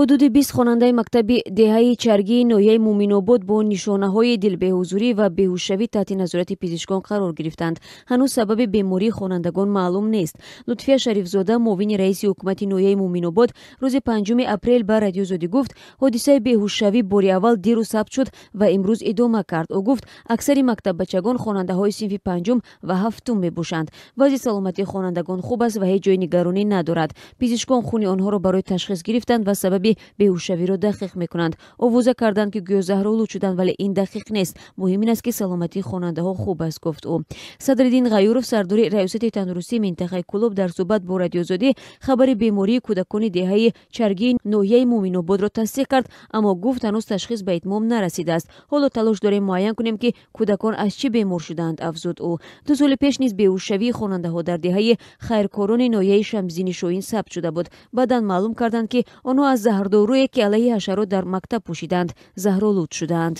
ҳудуди бист хонандаи мактаби деҳаи чаргии ноҳияи муминобод бо нишонаҳои дилбеҳузурӣ ва беҳушшавӣ таҳти назорати пизишкон қарор гирифтанд. Ҳанӯз сабаби бемории хонандагон маълум нест. Лутфия шарифзода муовини раиси ҳукумати ноҳияи муминобод рӯзи панҷуми апрел ба радиозодӣ гуфт ҳодисаи беҳушшавӣ бори аввал диру сабт шуд ва имрӯз идома кард ӯ гуфт аксари мактаббачагон хонандаҳои синфи панҷум ва ҳафтум мебошанд. Вазъи саломатии хонандагон хуб аст ва ҳеҷ ҷои нигаронӣ надорад. Пизишкон хуни онҳоро барои ташхис гирифтанд ва сабаби сабаби беҳушшавиро дақиқ мекунанд. Овоза карданд ки гӯё заҳролуд шуданд вале ин дақиқ нест. Муҳим ин аст ки саломатии хонандаҳо хуб аст гуфт ӯ. Садриддин ғаюров сардори раёсати тандурустии минтақаи кӯлоб дар суҳбат бо радиозодӣ хабари бемории кӯдакони деҳаи чаргии ноҳияи муъминободро тасдиқ кард аммо гуфт ҳанӯз ташхис ба итмом нарасидааст ҳоло талош дорем муайян кунем ки кӯдакон аз чӣ бемор шуданд афзуд ӯ. Ду соли пеш низ беҳушшавии хонандаҳо дар деҳаи хайркорони ноҳияи шамсдини шоҳин сабт шуда буд. Баъдан маълум карданд ки онҳо аз заҳрдоруе ки алайҳи ҳашарот дар мактаб пӯшиданд заҳролуд шуданд